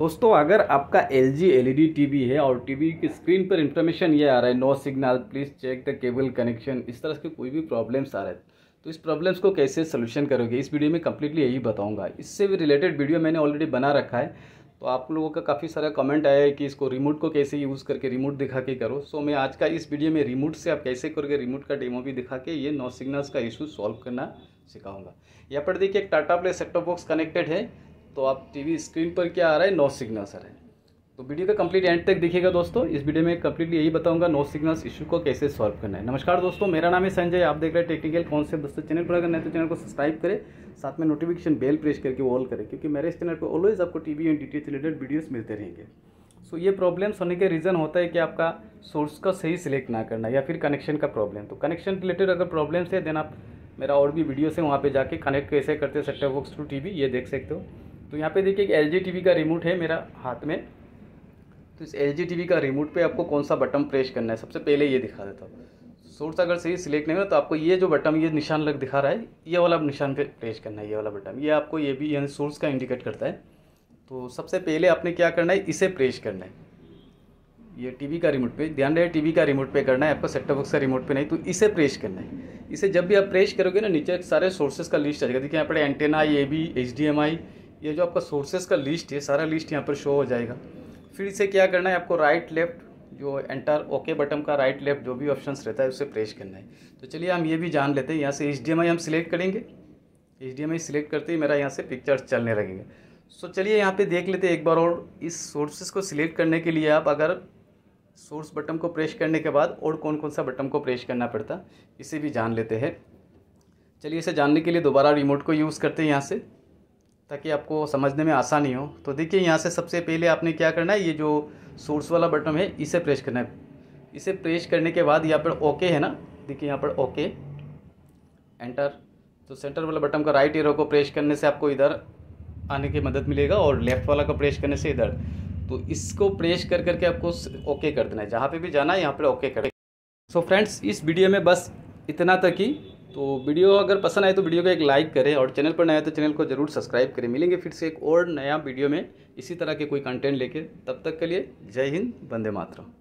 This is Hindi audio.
दोस्तों, अगर आपका एल जी एल है और टीवी की स्क्रीन पर इंफॉर्मेशन ये आ रहा है no signal please check the cable connection इस तरह के कोई भी प्रॉब्लम्स आ रहे हैं तो इस प्रॉब्लम्स को कैसे सोल्यूशन करोगे? इस वीडियो में कम्प्लीटली यही बताऊँगा। इससे भी रिलेटेड वीडियो मैंने ऑलरेडी बना रखा है तो आप लोगों का काफ़ी सारा कमेंट आया है कि इसको रिमोट को कैसे यूज़ करके रिमोट दिखा के करो। सो मैं आज का इस वीडियो में रिमोट से आप कैसे करोगे? रिमोट का डेमो भी दिखा के ये नो सिग्नल्स का इशू सॉल्व करना सिखाऊँगा। यहाँ पर देखिए, एक Tata play setup box connected है। तो आप टीवी स्क्रीन पर क्या आ रहा है? नो सिग्नल्स आ रहा है। तो वीडियो का कंप्लीट एंड तक देखिएगा दोस्तों। इस वीडियो में कंप्लीटली यही बताऊँगा नो सिग्नल्स इशू को कैसे सॉल्व करना है। नमस्कार दोस्तों, मेरा नाम है संजय। आप देख रहे हैं टेक्निकल कॉन्सेप्ट दोस्तों चैनल पर। अगर नहीं तो चैनल को सब्सक्राइब करें। साथ में नोटिफिकेशन बेल प्रेस करके ऑल करें, क्योंकि मेरे इस चैनल पर ऑलवेज आपको T V and D related videos मिलते रहेंगे। सो ये प्रॉब्लम्स होने के रीज़न होता है कि आपका सोर्स का सही सिलेक्ट ना करना या फिर कनेक्शन का प्रॉब्लम तो कनेक्शन रिलेटेड अगर प्रॉब्लम्स है देन आप मेरा और भी वीडियो से वहाँ पे जाके कनेक्ट कैसे करते हैं सेटअप बॉक्स टू टीवी ये देख सकते हो। तो यहाँ पे देखिए एल जी टी का रिमोट है मेरा हाथ में। तो इस एल जी टी का रिमोट पे आपको कौन सा बटन प्रेस करना है? सबसे पहले ये दिखा देता हूँ। सोर्स अगर सही सिलेक्ट नहीं हो तो आपको ये जो बटन ये निशान लग दिखा रहा है, ये वाला निशान पे प्रेस करना है, ये वाला बटन ये आपको ये भी यानी सोर्स का इंडिकेट करता है। तो सबसे पहले आपने क्या करना है? इसे प्रेस करना है। ये टीवी का रिमोट पे, ध्यान रहे टीवी का रिमोट पे करना है, आपको सेटअप बॉक्स का रिमोट पे नहीं तो इसे प्रेस करना है। इसे जब भी आप प्रेस करोगे ना, नीचे सारे सोर्सेज का लिस्ट आ जाएगा। देखिए यहाँ पर antenna A V H D M I ये जो आपका सोर्सेज का लिस्ट है सारा लिस्ट यहाँ पर शो हो जाएगा। फिर इसे क्या करना है, आपको राइट लेफ़्ट जो एंटर ओके बटन का राइट लेफ़्ट जो भी ऑप्शंस रहता है, उसे प्रेस करना है। तो चलिए हम ये भी जान लेते हैं, यहाँ से HDMI हम सिलेक्ट करेंगे। एच डी सिलेक्ट करते ही मेरा यहाँ से पिक्चर्स चलने लगेंगे। सो चलिए यहाँ पे देख लेते हैं एक बार और, इस सोर्सेज को सिलेक्ट करने के लिए आप अगर सोर्स बटन को प्रेस करने के बाद और कौन कौन सा बटन को प्रेस करना पड़ता, इसे भी जान लेते हैं। चलिए इसे जानने के लिए दोबारा रिमोट को यूज़ करते हैं यहाँ से। ताकि आपको समझने में आसानी हो। तो देखिए, यहाँ से सबसे पहले आपने क्या करना है? ये जो सोर्स वाला बटन है, इसे प्रेस करना है। इसे प्रेस करने के बाद यहाँ पर ओके है ना? देखिए, यहाँ पर ओके एंटर तो सेंटर वाला बटन का राइट एरो को प्रेस करने से आपको इधर आने की मदद मिलेगा और लेफ़्ट वाला को प्रेस करने से इधर। तो इसको प्रेस कर करके आपको ओके कर देना है। जहाँ पे भी जाना है, यहाँ पर ओके कर। सो फ्रेंड्स इस वीडियो में बस इतना तक ही। तो वीडियो अगर पसंद आए तो वीडियो को एक लाइक करें और चैनल पर नया तो चैनल को ज़रूर सब्सक्राइब करें। मिलेंगे फिर से एक और नया वीडियो में। इसी तरह के कोई कंटेंट लेके। तब तक के लिए जय हिंद, वंदे मातरम।